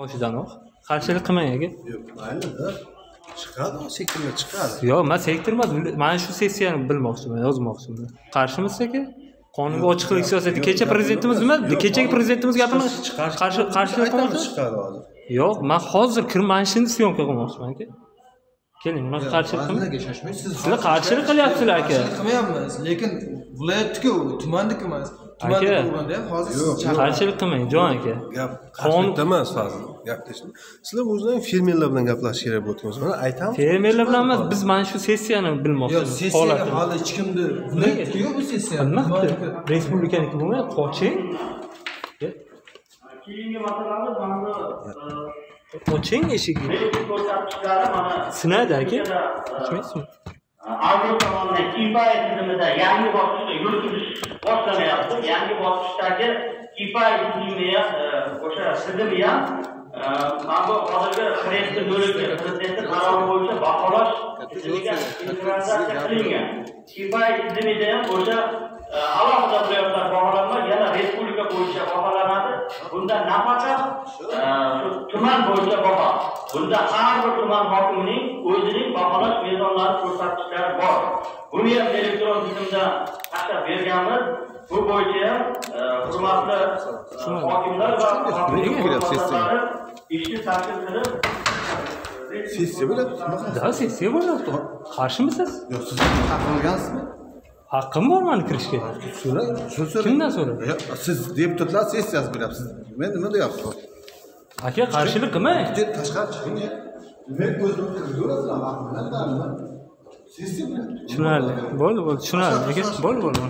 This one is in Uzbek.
boshidanoq. Qarshilik qilmang aka. Yo'q maylida. Chiqadi u sekinlik chiqadi. Yo'q man sektor emas mana shu sessiyani bilmoqchiman yozmoqchiman. Qarshimisiz aka? Qonunga ochiqlik siyosati. kecha prezidentimiz nima kechagi prezidentimiz gapini qarshi qarshilik qilmoqchi chiqadi hozir. Yo'q man hozir kirib mana shuni syomka qilmoqchiman aka. Keling unaqa qarshilik qilmang shoshmang siz sizlar qarshilik qilyapsizlar aka. Qilmayapmiz lekin viloyatniki u tumanniki emas Aka. ham hozir Yo'q, siz qarshilik qilmang jon aka? Gap qarshilikda emas fazil gap sizlar o'zlaring fermerlar bilan gaplashishga kerak bo'lgan mana aytamiz fermerlar bilan emas biz mana shu sessiyani yo'q bilmoqchimiz sessiyaga holatini. hali hech kimni yo'q bu sessiya? Nima qildi Tumaniki. respublikaniki bo'lmay qoching. Keyingi masalamiz mana bu oching eshikni sinadi aka. Ko'chada, e, Avgust tomonidan kifaya tizimida yangi bosqichda yuritilish boshlanyapti. Yangi bosqichdagi kifaya tizimi ham e, o'sha tizimi ham e, mana bu hozirgi kreditni bo'ligi prezidentni qarori bo'yicha baholash tizimiga integratsiya qilingan. kifaya tizimida ham o'sha bunda nafaqat shu tuman bo'yicha baho bunda har bir tuman hokimining o'zining baholash mezonlari ko'rsatkichlari bor. Buni ham elektron tizimda tashlab berganmiz. Bu bo'yicha ham e, hurmatli e, hokimlar va ishni tashkil qilib sessiya bo'ladi. Да sessiya bo'lyapti. Qarshimisiniz yo'q siz taqilgansizmi haqqim bor mani kirishga. Shuni so'rang Kimdan? Yo'q, siz deputatlar sessiyasi bo'lyapsiz. Men nima deyapsiz? Aka qarshilik qilmang. Tashqari chiqing men o'zim bo'lyapti. Tushunarli. Bo'ldi bo'ldi tushunarli. Aka bo'ldi bo'ldi